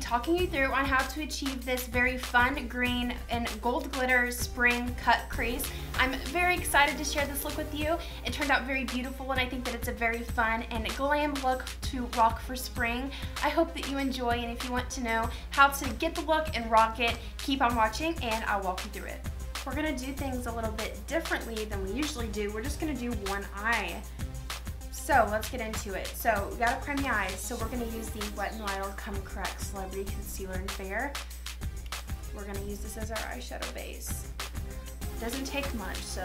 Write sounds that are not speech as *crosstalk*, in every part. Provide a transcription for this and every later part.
talking you through on how to achieve this very fun green and gold glitter spring cut crease. I'm very excited to share this look with you. It turned out very beautiful and I think that it's a very fun and glam look to rock for spring. I hope that you enjoy and if you want to know how to get the look and rock it, keep on watching and I'll walk you through it. We're gonna do things a little bit differently than we usually do. We're just gonna do one eye. So let's get into it. So we gotta prime the eyes. So we're gonna use the Wet n Wild Come Correct Celebrity Concealer in Fair. We're gonna use this as our eyeshadow base. It doesn't take much, so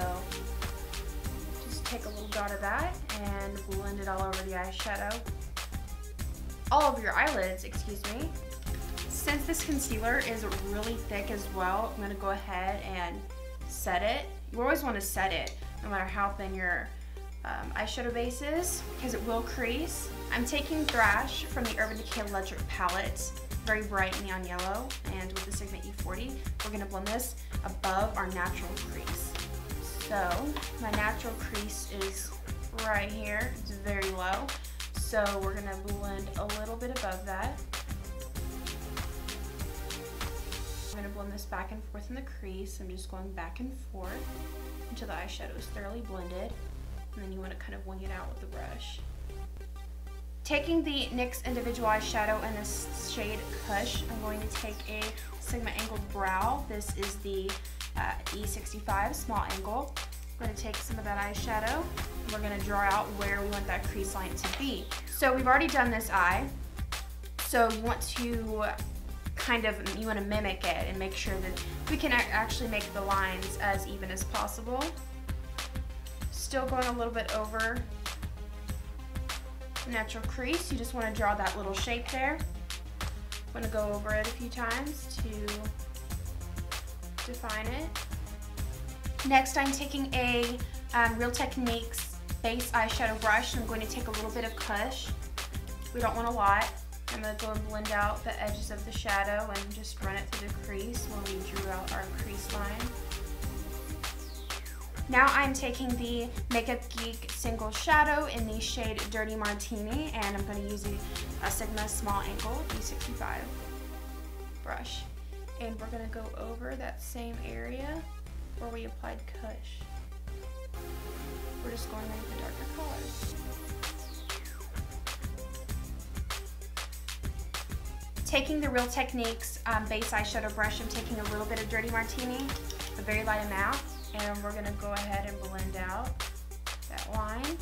just take a little dot of that and blend it all over the eyeshadow. All over your eyelids, excuse me. Since this concealer is really thick as well, I'm gonna go ahead and set it. You always wanna set it, no matter how thin your um, eyeshadow bases because it will crease. I'm taking Thrash from the Urban Decay Electric palette, very bright neon yellow, and with the Sigma E40, we're gonna blend this above our natural crease. So, my natural crease is right here, it's very low, so we're gonna blend a little bit above that. I'm gonna blend this back and forth in the crease. I'm just going back and forth until the eyeshadow is thoroughly blended and then you want to kind of wing it out with the brush. Taking the NYX individual eyeshadow in this shade Kush, I'm going to take a Sigma Angled Brow. This is the uh, E65 small angle. I'm going to take some of that eyeshadow and we're going to draw out where we want that crease line to be. So we've already done this eye. So you want to kind of, you want to mimic it and make sure that we can actually make the lines as even as possible still going a little bit over natural crease. You just want to draw that little shape there. I'm going to go over it a few times to define it. Next I'm taking a um, Real Techniques base eyeshadow brush I'm going to take a little bit of Kush. We don't want a lot. I'm going to go and blend out the edges of the shadow and just run it through the crease where we drew out our. Now I'm taking the Makeup Geek Single Shadow in the shade Dirty Martini and I'm going to use a, Sigma Small Angle E65 brush. And we're going to go over that same area where we applied Kush. We're just going into the darker colors. Taking the Real Techniques um, base eyeshadow brush, I'm taking a little bit of Dirty Martini, a very light amount, and we're gonna go ahead and blend out that line.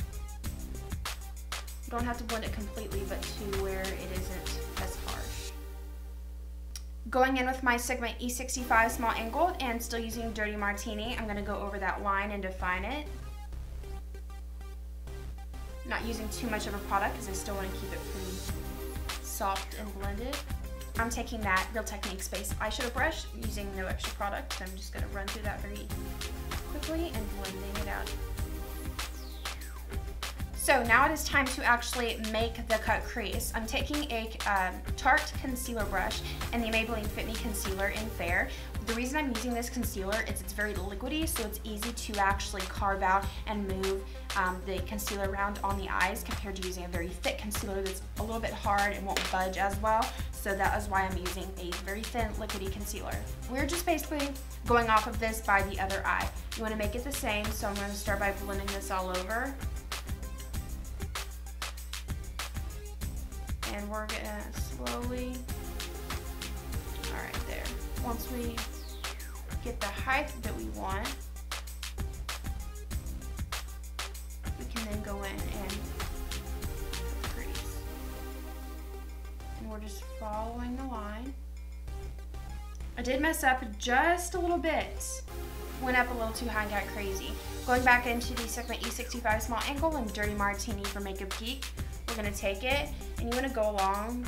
You don't have to blend it completely, but to where it isn't as harsh. Going in with my Sigma E65 small angled and still using Dirty Martini, I'm gonna go over that line and define it. Not using too much of a product because I still want to keep it pretty soft and blended. I'm taking that Real Techniques Base eyeshadow brush using no extra product. I'm just going to run through that very quickly and blending it out. So now it is time to actually make the cut crease. I'm taking a um, Tarte concealer brush and the Maybelline Fit Me Concealer in Fair. The reason I'm using this concealer is it's very liquidy, so it's easy to actually carve out and move um, the concealer around on the eyes compared to using a very thick concealer that's a little bit hard and won't budge as well. So that is why I'm using a very thin liquidy concealer. We're just basically going off of this by the other eye. You want to make it the same, so I'm going to start by blending this all over. and we're gonna slowly, all right there. Once we get the height that we want, we can then go in and crease. And we're just following the line. I did mess up just a little bit. Went up a little too high and got crazy. Going back into the Sigma E65 Small Angle and Dirty Martini for Makeup Geek. We're gonna take it and you wanna go along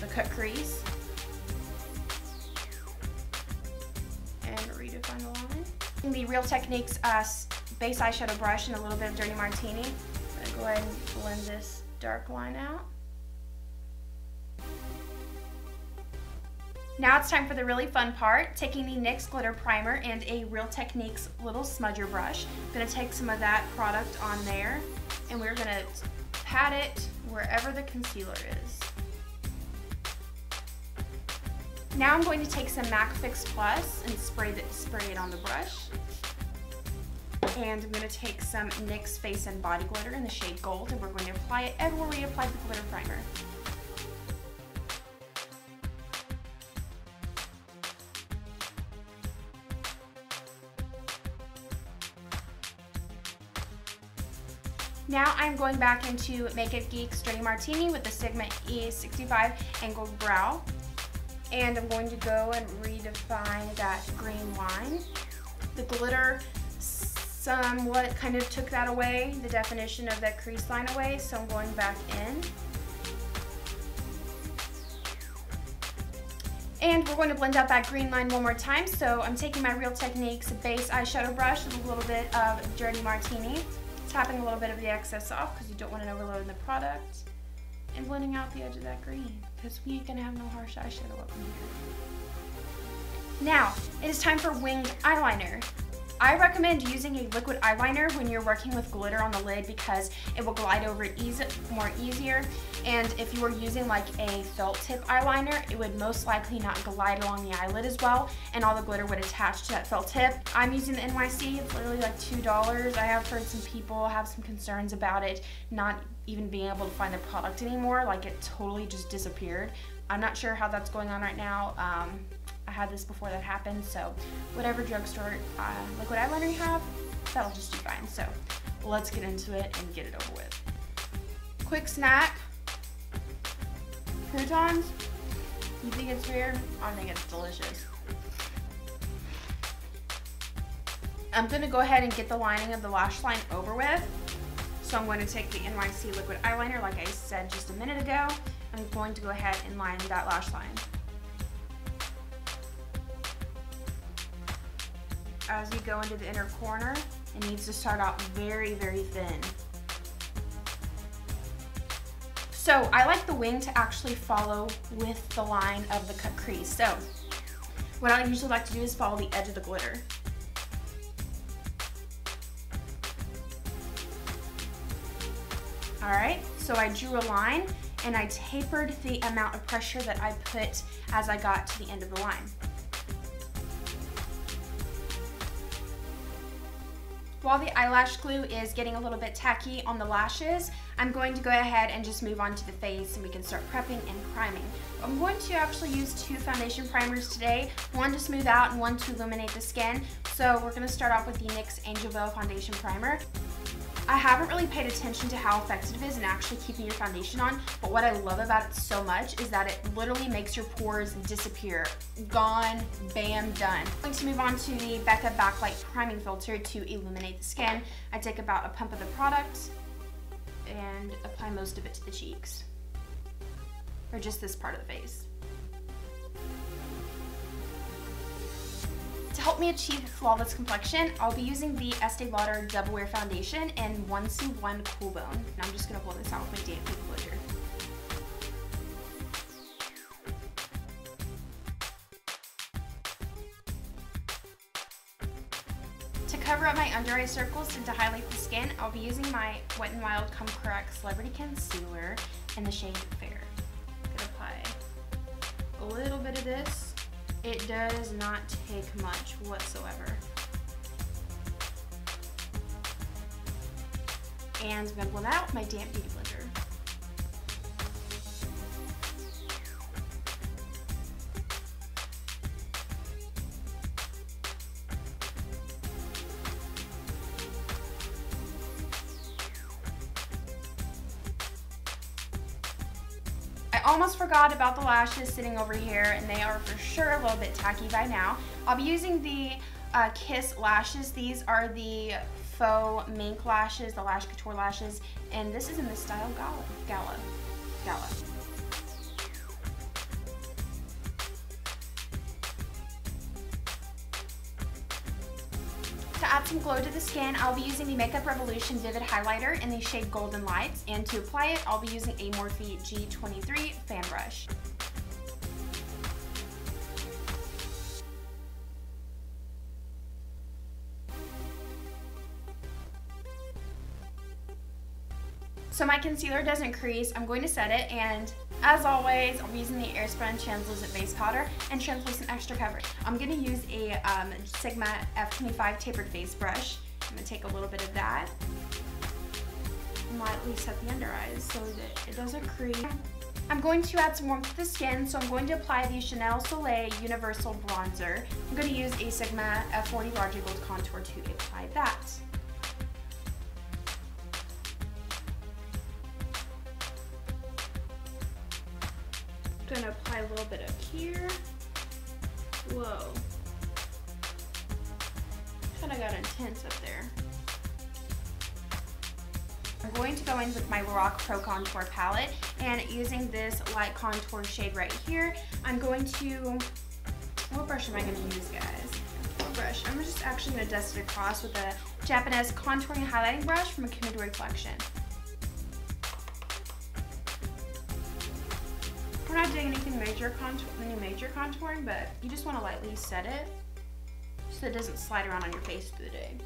the cut crease line. The Real Techniques uh, base eyeshadow brush and a little bit of Dirty Martini. I'm gonna go ahead and blend this dark line out. Now it's time for the really fun part, taking the NYX Glitter Primer and a Real Techniques little smudger brush. I'm going to take some of that product on there and we're going to pat it wherever the concealer is. Now I'm going to take some MAC Fix Plus and spray, the, spray it on the brush. And I'm going to take some NYX Face and Body Glitter in the shade Gold and we're going to apply it everywhere we applied the glitter primer. Now I'm going back into Makeup Geek's Dirty Martini with the Sigma E65 Angled Brow. And I'm going to go and redefine that green line. The glitter somewhat kind of took that away, the definition of that crease line away, so I'm going back in. And we're going to blend out that green line one more time. So I'm taking my Real Techniques base eyeshadow brush with a little bit of Dirty Martini tapping a little bit of the excess off because you don't want it overloading the product, and blending out the edge of that green because we ain't gonna have no harsh eyeshadow up in here. Now, it is time for winged eyeliner. I recommend using a liquid eyeliner when you're working with glitter on the lid because it will glide over easy, more easier. And if you were using like a felt tip eyeliner, it would most likely not glide along the eyelid as well and all the glitter would attach to that felt tip. I'm using the NYC, it's literally like $2. I have heard some people have some concerns about it not even being able to find the product anymore, like it totally just disappeared. I'm not sure how that's going on right now. Um, I had this before that happened, so whatever drugstore uh, liquid eyeliner you have, that'll just do fine. So let's get into it and get it over with. Quick snack, croutons. You think it's weird? I think it's delicious. I'm gonna go ahead and get the lining of the lash line over with. So I'm going to take the NYC liquid eyeliner, like I said just a minute ago. I'm going to go ahead and line that lash line. As you go into the inner corner, it needs to start out very, very thin. So I like the wing to actually follow with the line of the cut crease. So what I usually like to do is follow the edge of the glitter. All right, so I drew a line and I tapered the amount of pressure that I put as I got to the end of the line. While the eyelash glue is getting a little bit tacky on the lashes, I'm going to go ahead and just move on to the face and we can start prepping and priming. I'm going to actually use two foundation primers today, one to smooth out and one to illuminate the skin. So we're going to start off with the NYX Angel Veil Foundation Primer. I haven't really paid attention to how effective it is in actually keeping your foundation on, but what I love about it so much is that it literally makes your pores disappear. Gone, bam, done. I'm going to move on to the Becca Backlight Priming Filter to illuminate the skin. I take about a pump of the product and apply most of it to the cheeks, or just this part of the face. To help me achieve flawless complexion, I'll be using the Estee Lauder Double Wear Foundation in 121 Cool Bone. And I'm just going to blow this out with my damp blender. To cover up my under eye circles and to highlight the skin, I'll be using my Wet n Wild Come Correct Celebrity Concealer in the shade Fair. I'm going to apply a little bit of this it does not take much whatsoever. And I'm going to blend out with my damp beauty almost forgot about the lashes sitting over here and they are for sure a little bit tacky by now. I'll be using the uh, Kiss lashes. These are the faux mink lashes, the Lash Couture lashes, and this is in the style Gala. Gala. To add some glow to the skin, I'll be using the Makeup Revolution Vivid Highlighter in the shade Golden Lights, and to apply it, I'll be using a Morphe G23 fan brush. So my concealer doesn't crease, I'm going to set it and as always, I'm using the Airspun Translucent Base Powder and Translucent Extra Cover. I'm going to use a um, Sigma F25 tapered face brush. I'm going to take a little bit of that and lightly set the under eyes so that it doesn't crease. I'm going to add some warmth to the skin, so I'm going to apply the Chanel Soleil Universal Bronzer. I'm going to use a Sigma F40 Large Gold Contour to apply that. Gonna apply a little bit up here. Whoa. Kinda got intense up there. I'm going to go in with my Lorac Pro Contour palette and using this light contour shade right here, I'm going to, what brush am I gonna use guys? What brush? I'm just actually gonna dust it across with a Japanese contouring highlighting brush from a Kimidori collection. We're not doing anything major any major contouring, but you just want to lightly set it so it doesn't slide around on your face through the day.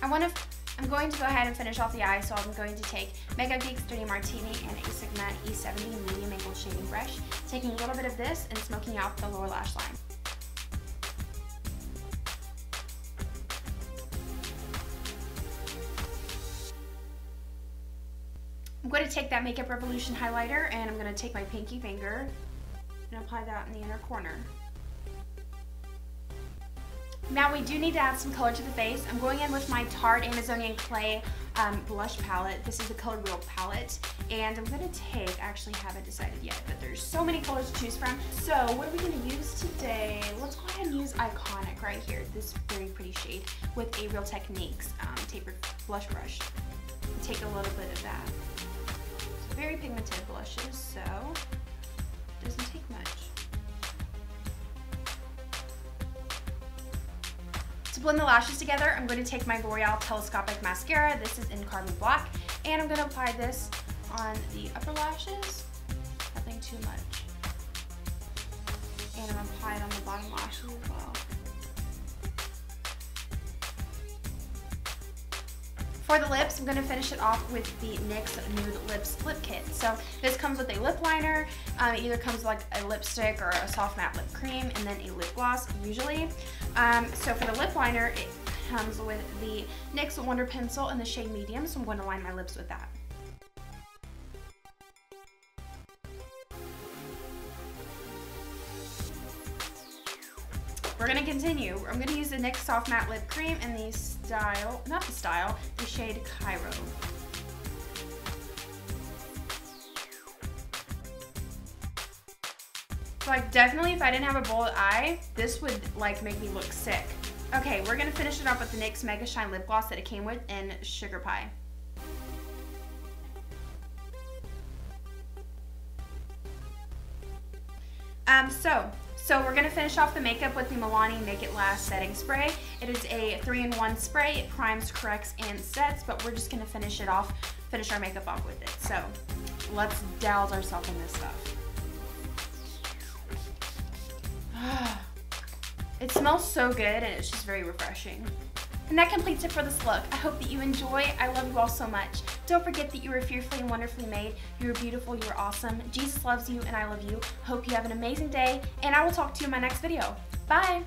I want to, I'm going to go ahead and finish off the eye, so I'm going to take Makeup Geek's Dirty Martini and a Sigma E70 medium angle shading brush, taking a little bit of this and smoking out the lower lash line. I'm going to take that Makeup Revolution highlighter and I'm going to take my pinky finger and apply that in the inner corner. Now we do need to add some color to the face. I'm going in with my Tarte Amazonian Clay um, blush palette. This is the Color Wheel palette. And I'm going to take, I actually haven't decided yet, but there's so many colors to choose from. So what are we going to use today? Let's go ahead and use Iconic right here, this very pretty shade with a Real Techniques um, tapered blush brush. Take a little bit of that. Very pigmented blushes, so it doesn't take much. To blend the lashes together, I'm going to take my L'Oreal Telescopic Mascara. This is in Carbon Black. And I'm going to apply this on the upper lashes. Nothing too much. And I'm going to apply it on the bottom lashes as well. For the lips, I'm going to finish it off with the NYX Nude Lips Lip Kit. So this comes with a lip liner, um, it either comes like a lipstick or a soft matte lip cream, and then a lip gloss usually. Um, so for the lip liner, it comes with the NYX Wonder Pencil in the shade medium, so I'm going to line my lips with that. We're gonna continue. I'm gonna use the NYX Soft Matte Lip Cream in the style, not the style, the shade Cairo. So like definitely if I didn't have a bold eye, this would like make me look sick. Okay, we're gonna finish it off with the NYX Mega Shine Lip Gloss that it came with in Sugar Pie. Um, so so we're gonna finish off the makeup with the Milani Make It Last Setting Spray. It is a three-in-one spray. It primes, corrects, and sets, but we're just gonna finish it off, finish our makeup off with it. So let's douse ourselves in this stuff. *sighs* it smells so good and it's just very refreshing. And that completes it for this look. I hope that you enjoy. I love you all so much. Don't forget that you are fearfully and wonderfully made. You're beautiful, you're awesome. Jesus loves you and I love you. Hope you have an amazing day and I will talk to you in my next video. Bye!